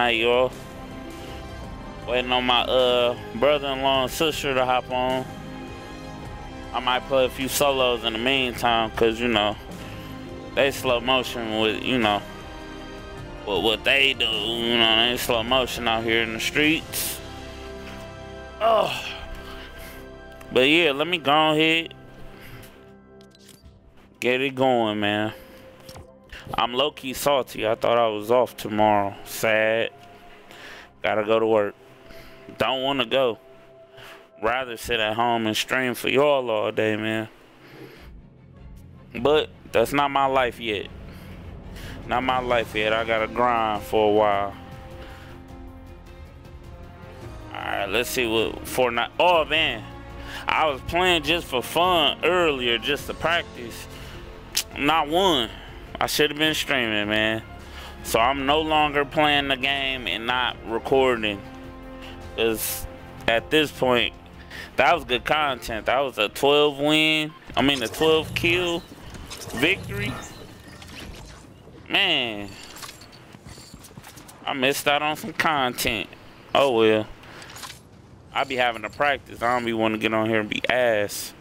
tonight, y'all. Waiting on my uh brother-in-law and sister to hop on. I might play a few solos in the meantime, cause you know they slow motion with you know with what they do. You know they slow motion out here in the streets. Oh, but yeah, let me go ahead get it going, man. I'm low key salty. I thought I was off tomorrow. Sad. Gotta go to work. Don't want to go. Rather sit at home and stream for y'all all day, man. But that's not my life yet. Not my life yet. I gotta grind for a while. Alright, let's see what Fortnite. Oh, man. I was playing just for fun earlier, just to practice. Not one. I should have been streaming, man. So I'm no longer playing the game and not recording. Because at this point, that was good content. That was a 12 win. I mean, a 12 kill victory. Man. I missed out on some content. Oh well. I'll be having to practice. I don't be want to get on here and be ass.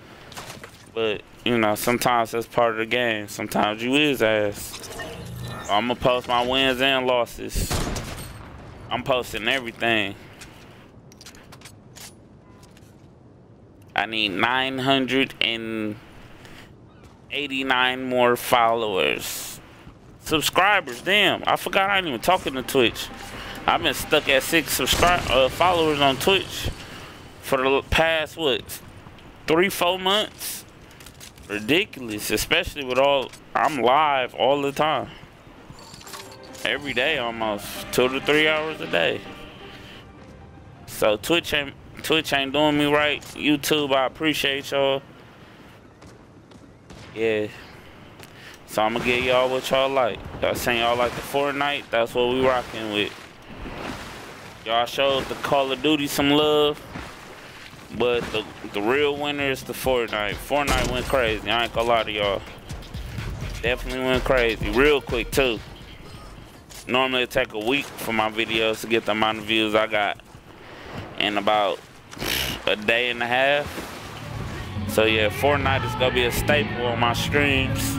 But, you know, sometimes that's part of the game. Sometimes you is ass. I'm going to post my wins and losses. I'm posting everything. I need 989 more followers. Subscribers, damn. I forgot I ain't even talking to Twitch. I've been stuck at six subscribe uh, followers on Twitch for the past, what, three, four months? Ridiculous, especially with all, I'm live all the time. Every day almost, two to three hours a day. So Twitch ain't Twitch ain't doing me right. YouTube, I appreciate y'all. Yeah. So I'm gonna get y'all what y'all like. Y'all saying y'all like the Fortnite? That's what we rocking with. Y'all showed the Call of Duty some love. But the the real winner is the Fortnite. Fortnite went crazy. I ain't gonna lie to y'all. Definitely went crazy. Real quick too. Normally it take a week for my videos to get the amount of views I got in about a day and a half. So yeah, Fortnite is gonna be a staple on my streams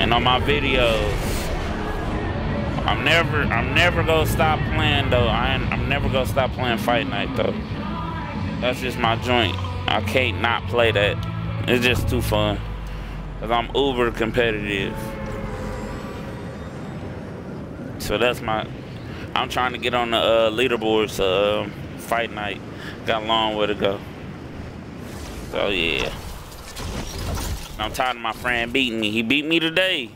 and on my videos. I'm never, I'm never gonna stop playing though. I ain't, I'm never gonna stop playing Fight Night though. That's just my joint. I can't not play that. It's just too fun. Cause I'm uber competitive. So that's my, I'm trying to get on the uh, leaderboards uh, Fight Night. Got a long way to go. So yeah. I'm tired of my friend beating me. He beat me today.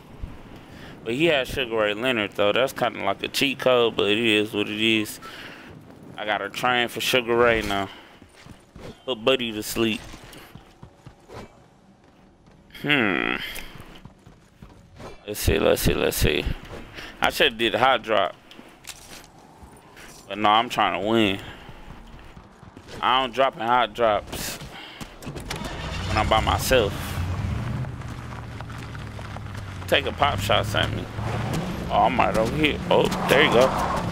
But he had Sugar Ray Leonard though. That's kind of like a cheat code, but it is what it is. I gotta train for Sugar Ray now. Put Buddy to sleep. Hmm. Let's see, let's see, let's see. I should have did hot drop. But no, I'm trying to win. I don't drop in hot drops when I'm by myself. Take a pop shots at me. Oh, I'm right over here. Oh, there you go.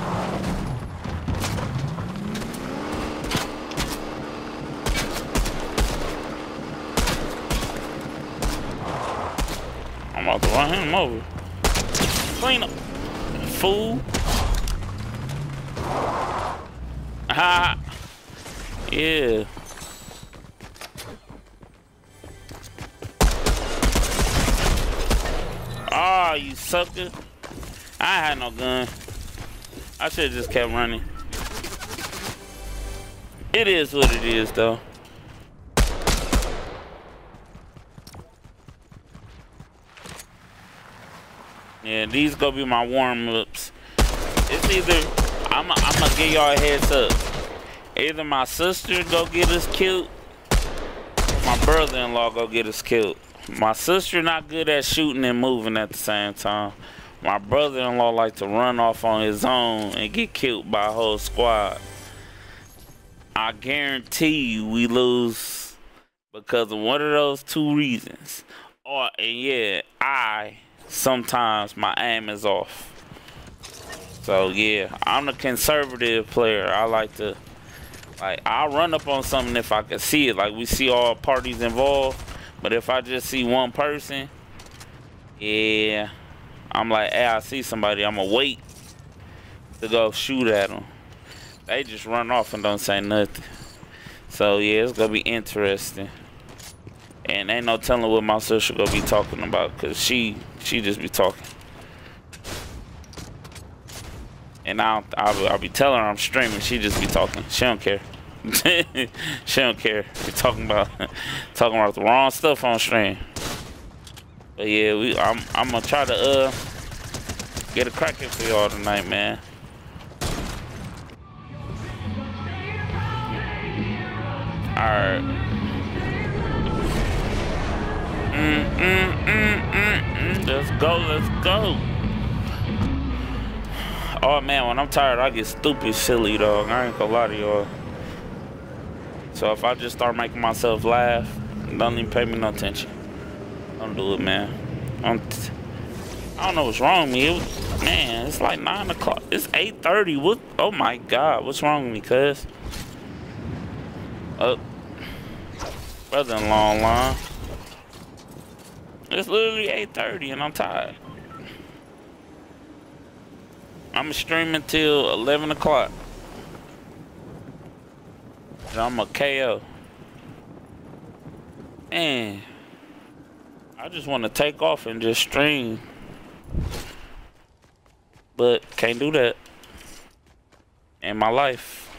About to run him over. Clean up. Fool. Ha. Yeah. Ah, oh, you sucker. I had no gun. I should have just kept running. It is what it is, though. Yeah, these gonna be my warm-ups. It's either I'm gonna give y'all a heads up. Either my sister go get us killed, my brother-in-law go get us killed. My sister not good at shooting and moving at the same time. My brother-in-law like to run off on his own and get killed by a whole squad. I guarantee you we lose because of one of those two reasons. Or and yeah, I sometimes my aim is off. So yeah, I'm the conservative player. I like to like I'll run up on something if I can see it. Like we see all parties involved. But if I just see one person, yeah, I'm like, hey, I see somebody, I'm gonna wait to go shoot at them. They just run off and don't say nothing. So yeah, it's gonna be interesting. And ain't no telling what my sister gonna be talking about, cause she she just be talking. And I'll, I'll, I'll be telling her I'm streaming. She just be talking. She don't care. she don't care. We talking about talking about the wrong stuff on stream. But yeah, we I'm I'm gonna try to uh get a crack in for y'all tonight, man. Alright. Mm, mm, mm, mm, mm. Let's go, let's go. Oh man, when I'm tired, I get stupid silly, dog. I ain't gonna lie to y'all. So if I just start making myself laugh, don't even pay me no attention. Don't do it, man. I'm t I don't know what's wrong with me. It was, man, it's like 9 o'clock. It's 8.30. What? Oh, my God. What's wrong with me, cuz? Oh. Brother-in-law line. It's literally 8.30 and I'm tired. I'm streaming till 11 o'clock. And I'm a KO. Man. I just want to take off and just stream. But can't do that. In my life.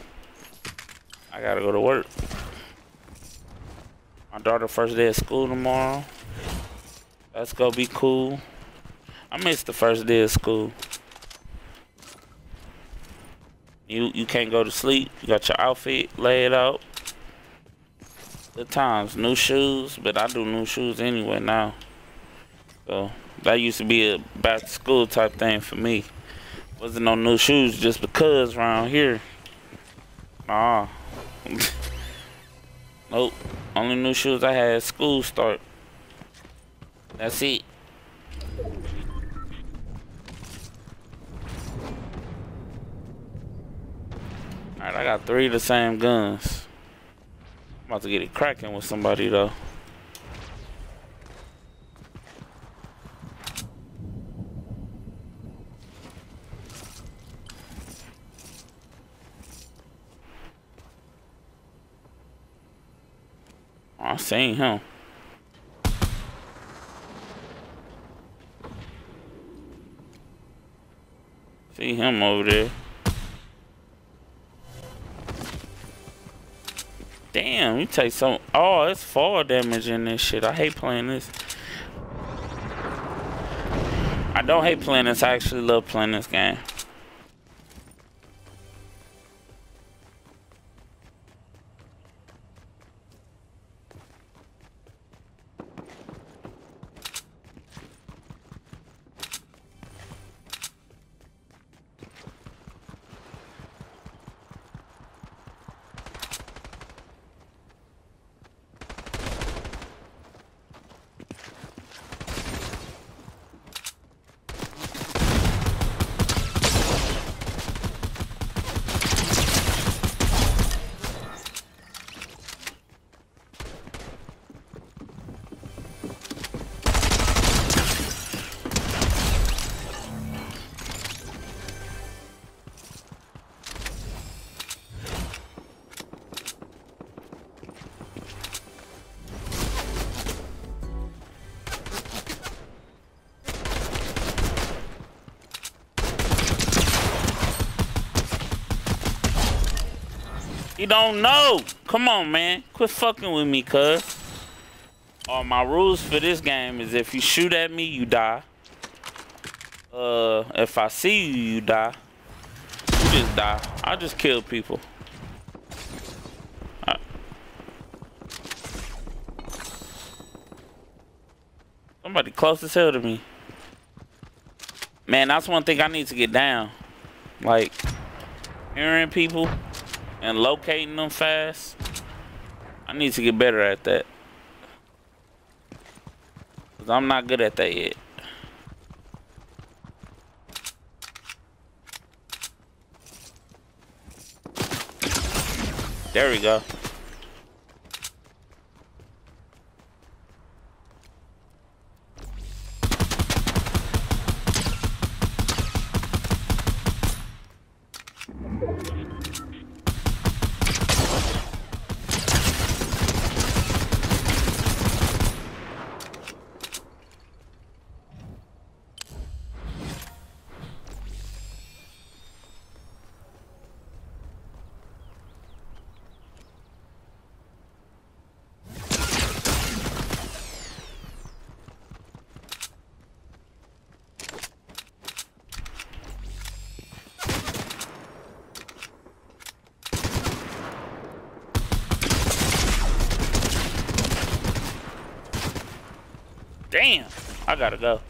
I gotta go to work. My daughter first day of school tomorrow. That's gonna be cool. I missed the first day of school. You you can't go to sleep. You got your outfit laid out. Good times. New shoes, but I do new shoes anyway now. So that used to be a back to school type thing for me. Wasn't no new shoes just because around here. Nah. nope. Only new shoes I had school start. That's it. Alright, I got three of the same guns. I'm about to get it cracking with somebody though. Oh, I seen him. See him over there. Damn, you take some. Oh, it's fall damage in this shit. I hate playing this. I don't hate playing this. I actually love playing this game. You don't know. Come on, man. Quit fucking with me, cuz. All my rules for this game is if you shoot at me, you die. Uh, if I see you, you die. You just die. I just kill people. I Somebody close as hell to me. Man, that's one thing I need to get down. Like, hearing people and locating them fast. I need to get better at that. Cause I'm not good at that yet. There we go. I gotta go.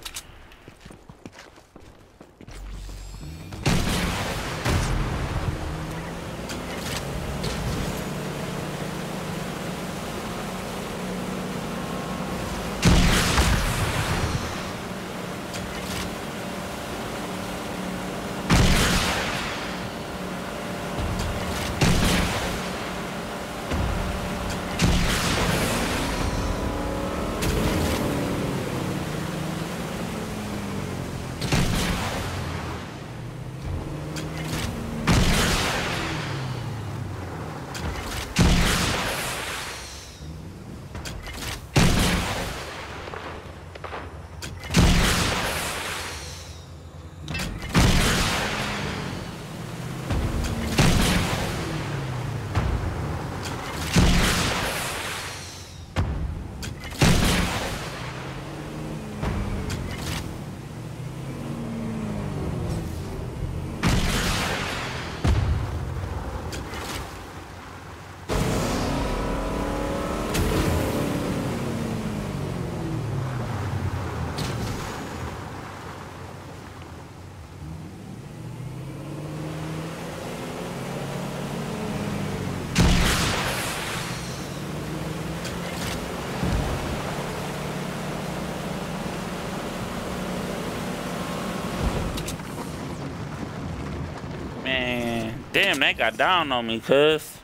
Man, damn, that got down on me, cuz.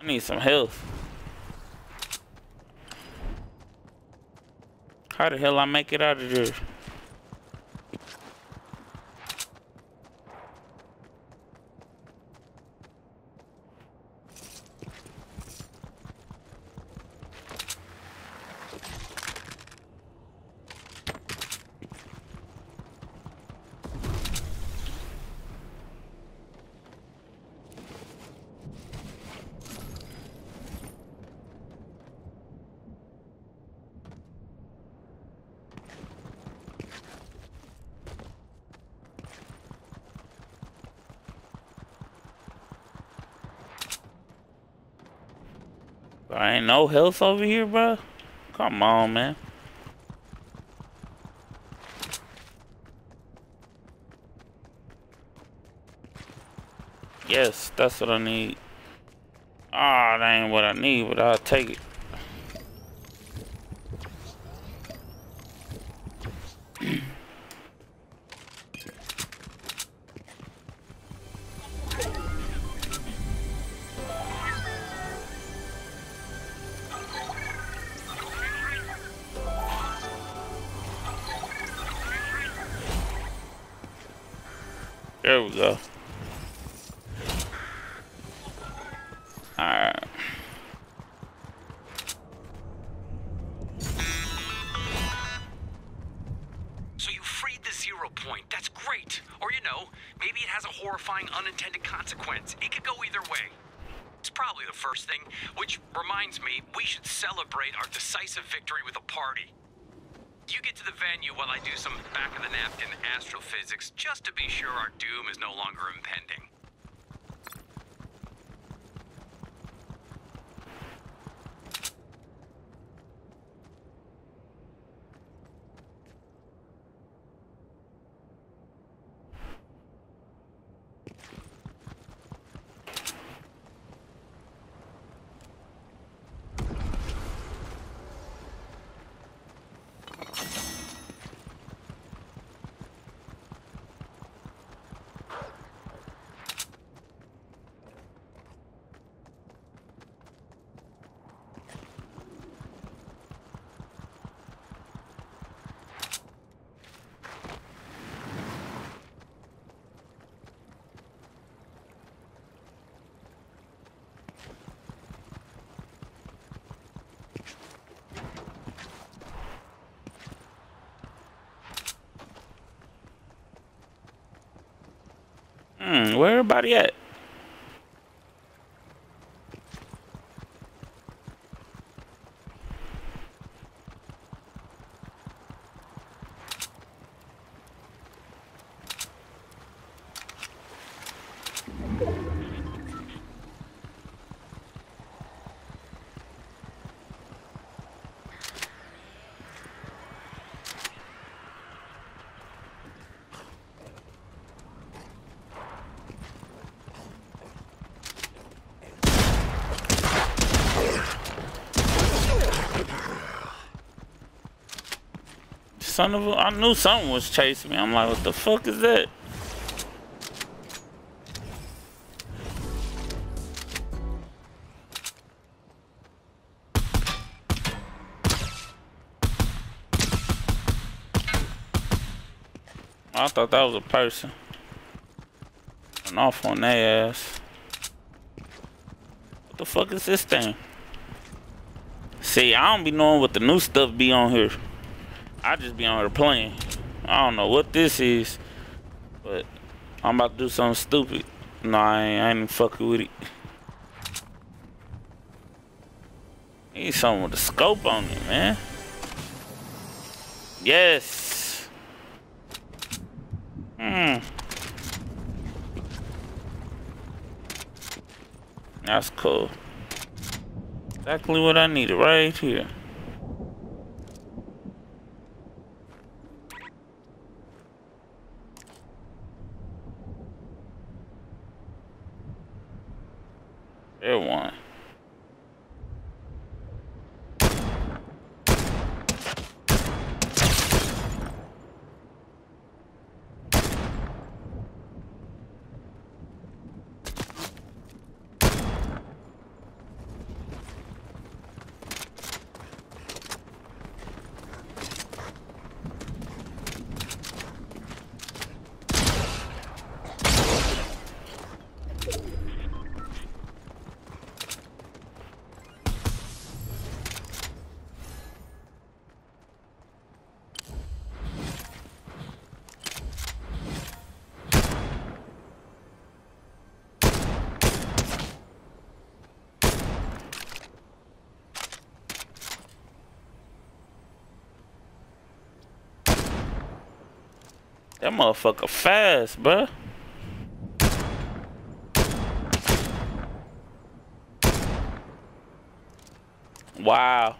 I need some health. How the hell I make it out of there? I ain't no health over here, bro. Come on, man. Yes, that's what I need. Ah, oh, that ain't what I need, but I'll take it. There we go. I do some back of the napkin astrophysics, just to be sure our doom is no longer impending. Where everybody at? Son of a, I knew something was chasing me. I'm like, what the fuck is that? I thought that was a person. And off on their ass. What the fuck is this thing? See, I don't be knowing what the new stuff be on here. I just be on here playing. I don't know what this is, but I'm about to do something stupid. No, I ain't, I ain't fucking with it. Need something with a scope on it, man. Yes. Hmm. That's cool. Exactly what I needed right here. That motherfucker fast, bruh. Wow.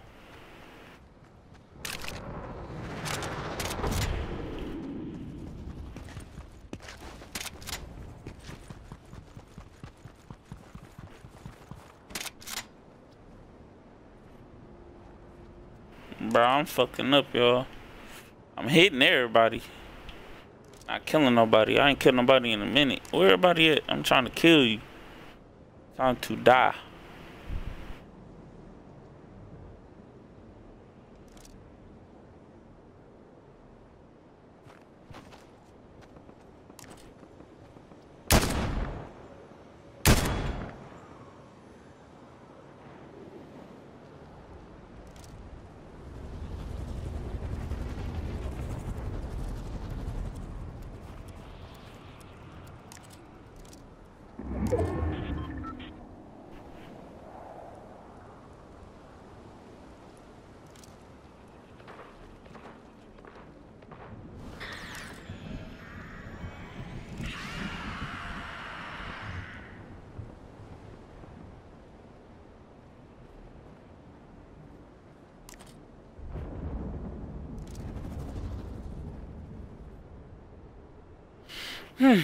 Bro, I'm fucking up, y'all. I'm hitting everybody. Killing nobody. I ain't killing nobody in a minute. Where everybody at? I'm trying to kill you. Time to die. Hmm.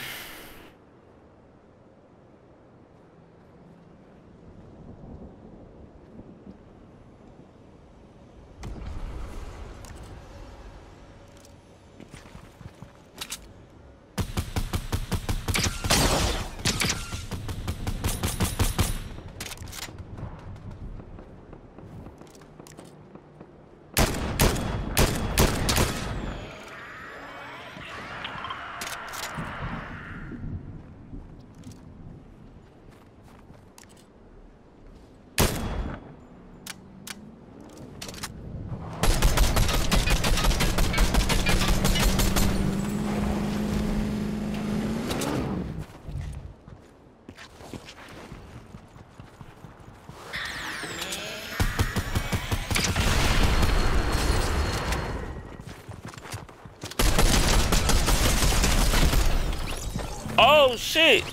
Shit!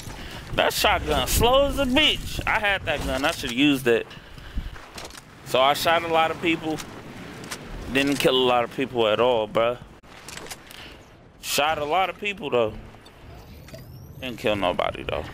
That shotgun slow as a bitch. I had that gun. I should have used it. So I shot a lot of people. Didn't kill a lot of people at all, bruh. Shot a lot of people though. Didn't kill nobody though.